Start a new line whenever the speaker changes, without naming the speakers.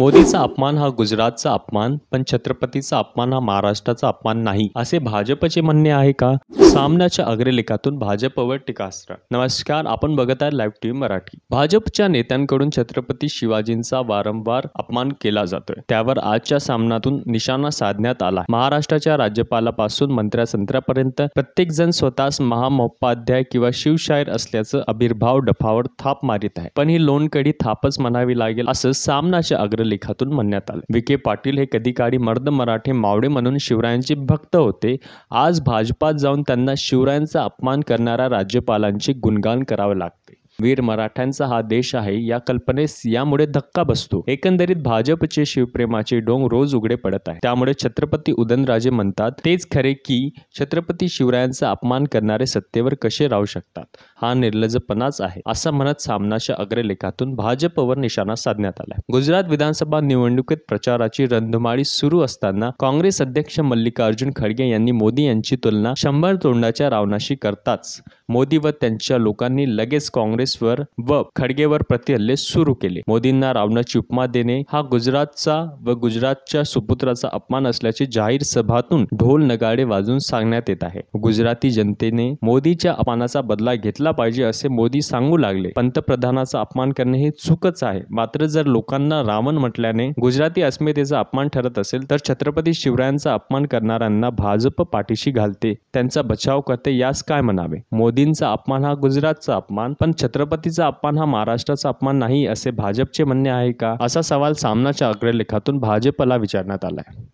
मोदीचा अपमान हा गुजरातचा अपमान पण छत्रपतीचा अपमान हा महाराष्ट्राचा अपमान नाही असे भाजपचे म्हणणे आहे का? सामनाच्या अग्रलेखातून भाजपवर टीकास्त्र नमस्कार आपण बघत आहे लाईव्ह टीव्ही मराठी. भाजपच्या नेत्यांकडून छत्रपती शिवाजींचा वारंवार अपमान केला जातोय. त्यावर आजच्या सामन्यातून निशाणा साधण्यात आला. महाराष्ट्राच्या राज्यपालापासून मंत्र्यासंत्र्यापर्यंत प्रत्येक जण स्वतःच महामहोपाध्याय किंवा शिवशाहीर असल्याचं अभिर्भाव डफावर थाप मारित आहे. पण ही लोणकडी थापच म्हणावी लागेल असं सामनाच्या लेखातून म्हणण्यात आले. विखे पाटील हे कधी काळी मर्द मराठे मावळे म्हणून शिवरायांचे भक्त होते. आज भाजपात जाऊन त्यांना शिवरायांचा अपमान करणाऱ्या राज्यपालांचे गुणगान करावे लागते. वीर मराठ्यांचा हा देश आहे या कल्पनेस यामुळे धक्का बसतो. एकंदरीत भाजपचे शिवप्रेमाचे डोंग रोज उघडे पडत आहे त्यामुळे छत्रपती उदयनराजे म्हणतात तेच खरे की छत्रपती शिवरायांचा अपमान करणारे सत्तेवर कसे राहू शकतात? हा निर्लजपणाच आहे असं म्हणत सामनाच्या अग्रलेखातून भाजपवर निशाणा साधण्यात आला गुजरात विधानसभा निवडणुकीत प्रचाराची रणधुमाळी सुरू असताना काँग्रेस अध्यक्ष मल्लिकार्जुन खडगे यांनी मोदी यांची तुलना शंभर तोंडाच्या रावणाशी करताच. मोदी व त्यांच्या लोकांनी लगेच काँग्रेस काँग्रेसवर व खडगेवर प्रतिहल्ले सुरू केले. मोदींना रावणाची उपमा देणे हा गुजरातचा व गुजरातच्या सुपुत्राचा अपमान असल्याचे जाहीर सभातून ढोल नगाडे वाजून सांगण्यात येत आहे. गुजराती जनतेने मोदीच्या अपमानाचा बदला घेतला पाहिजे असे मोदी सांगू लागले. पंतप्रधानाचा अपमान करणे हे चुकच आहे. मात्र जर लोकांना रावण म्हटल्याने गुजराती अस्मितेचा अपमान ठरत असेल तर छत्रपती शिवरायांचा अपमान करणाऱ्यांना भाजप पाठीशी घालते. त्यांचा बचाव करते यास काय म्हणावे? मोदींचा अपमान हा गुजरातचा अपमान पण छत्रपतीचा अपमान हा महाराष्ट्राचा अपमान नाही असे भाजपचे म्हणणे आहे का? असा सवाल सामनाच्या अग्रलेखातून भाजपला विचारण्यात आलाय.